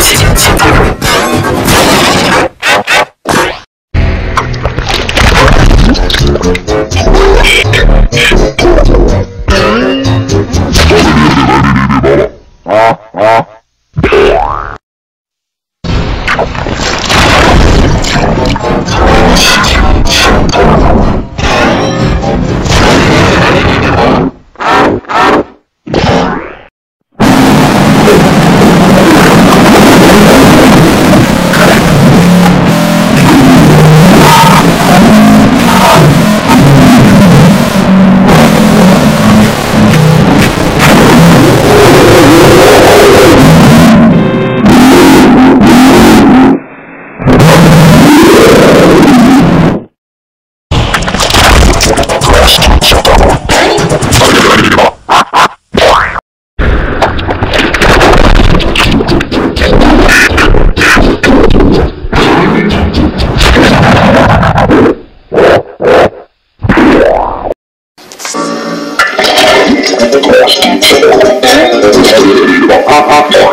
谢谢，谢。Thank you.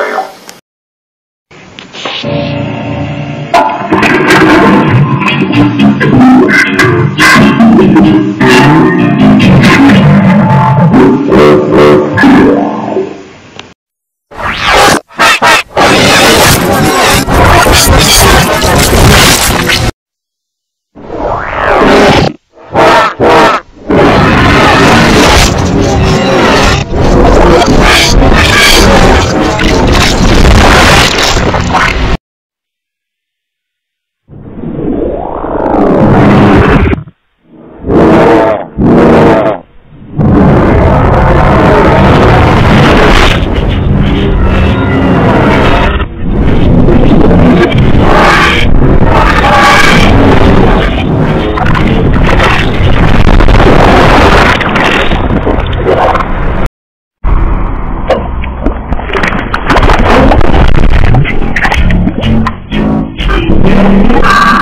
아